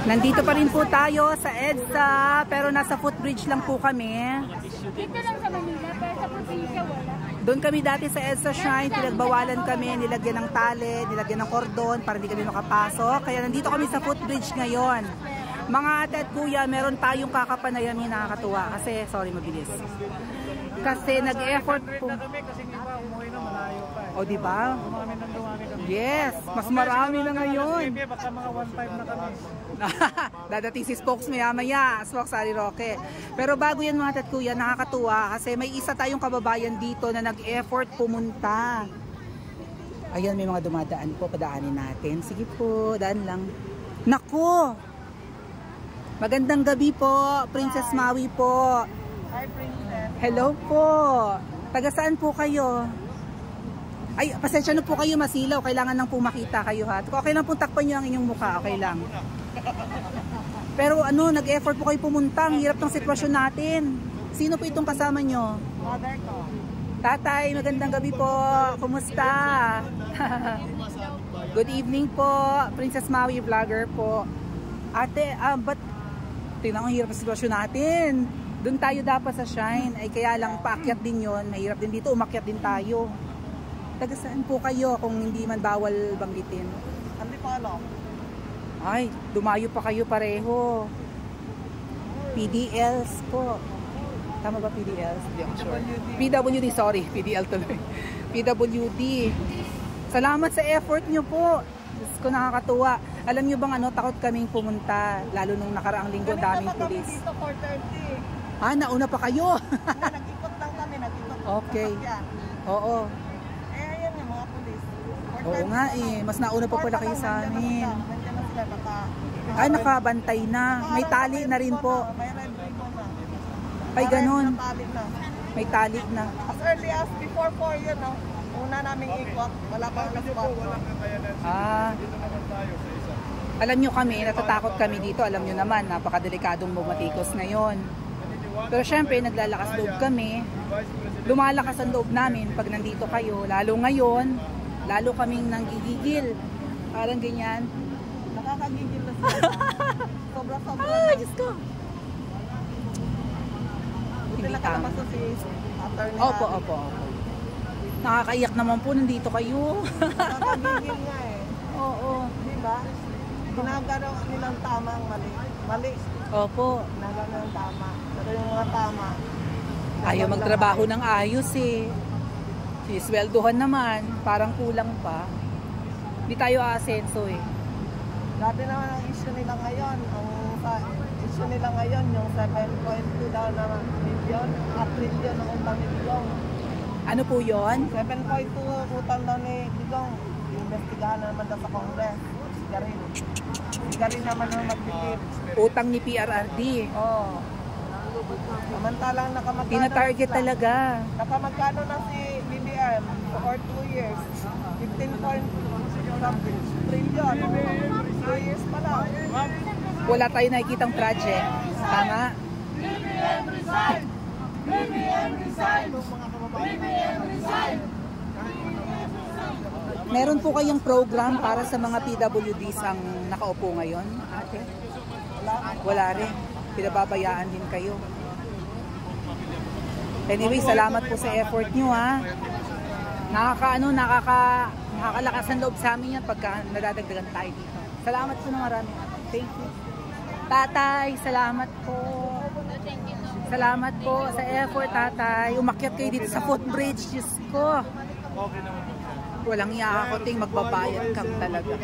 Nandito pa rin po tayo sa EDSA, pero nasa footbridge lang po kami. Dito lang sa Manila, pero sa probinsya wala. Doon kami dati sa EDSA Shrine, pinagbawalan kami, nilagyan ng tali, nilagyan ng kordon para hindi kami makapasok. Kaya nandito kami sa footbridge ngayon. Mga ate at kuya, meron tayong kakapanayamin nakakatuwa kasi, sorry mabilis. Kasi nag-effort po. kami kasi iba umuwi na malayo pa eh. O di ba? Dumami nang dumami kami. Yes, mas marami na ngayon. Baka mga one time na kami. Dadating si Spokes maya maya, Spokes Ari Roque. Pero bago yan mga tatkuya, nakakatuwa kasi may isa tayong kababayan dito na nag-effort pumunta. Ayan, may mga dumadaan po, padaanin natin. Sige po, daan lang. Nako! Magandang gabi po, Princess Maui po. Hi, Princess. Hello po. Taga saan po kayo? Ay, pasensya na po kayo masilaw. Kailangan lang po makita kayo ha. Okay lang po takpan nyo ang inyong mukha. Okay lang. Pero ano, nag-effort po kayo pumunta. Ang hirap ng sitwasyon natin. Sino po itong kasama nyo? Mother ko. Tatay, magandang gabi po. Kumusta? Good evening po. Princess Maui Vlogger po. Ate, ah, ba't tingnan ang hirap ng sitwasyon natin. Doon tayo dapat sa Shine. Ay kaya lang paakyat din yon Mahirap din dito. Umakyat din tayo. Taga saan po kayo kung hindi man bawal banggitin? Hindi pa alam. Ay, dumayo pa kayo pareho. PDLs po. Tama ba PDLs? Hindi ako sure. PWD, sorry. PDL tuloy. PWD. Salamat sa effort nyo po. Diyos ko nakakatuwa. Alam nyo bang ano, takot kaming pumunta. Lalo nung nakaraang linggo, daming pulis. dito 4.30. Ah, nauna pa kayo. Nag-ikot lang kami. Nag-ikot. Okay. Oo. Eh, ayan yung mga pulis. Oo nga eh. Mas nauna pa pala kayo sa amin. Ay, nakabantay na. May tali na rin po. Ay, ganun. May tali na. As early as before 4 yun, no? Una naming ikot. Wala pa ang spot. Ah. Alam nyo kami, natatakot kami dito. Alam nyo naman, napakadelikadong bumatikos ngayon. Pero syempre, naglalakas loob kami. Lumalakas ang loob namin pag nandito kayo. Lalo ngayon, lalo kaming nanggigigil. Parang ganyan. Nakakagigil na sila. Sobra-sobra na. Diyos ko. Buti Hindi tama. nakalamas na si attorney. Opo, Harry. opo, opo. Nakakaiyak naman po, nandito kayo. Nakakagigil nga eh. Oo. Di ba? Ginagawa nilang tama ang mali. Mali. Opo. Ginagawa nilang tama. Pero yung mga tama. Ayaw magtrabaho ng ayos eh. Sisweldohan naman, parang kulang pa. Hindi tayo aasenso eh. Dati naman ang issue nila ngayon, ang sa issue nila ngayon, yung 7.2 daw na million, at trillion ng utang ni Digong. Ano po yon? 7.2 utang daw ni Digong. Investigahan na naman daw sa Congress. Sigarin. Sigarin naman ang magtitip. Utang ni PRRD. Oo. Samantalang nakamagkano Tina-target talaga. Nakamagkano na si BBM for 2 years? 15 point something trillion. 2 years pa lang. Wala tayo nakikitang project. Tama? Meron po kayong program para sa mga PWDs ang nakaupo ngayon, ate? Wala rin. Pinababayaan din kayo. Anyway, salamat po sa effort nyo ha. Nakaka ano, nakaka nakakalakas ang loob sa amin yan pagka nadadagdagan tayo dito. Salamat po na marami. Thank you. Tatay, salamat po. Salamat po sa effort, tatay. Umakyat kayo dito sa footbridge. Diyos ko. Okay naman. Walang iakakoting magbabayad kang talaga.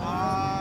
Ah,